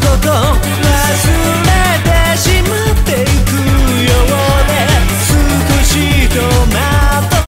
哥哥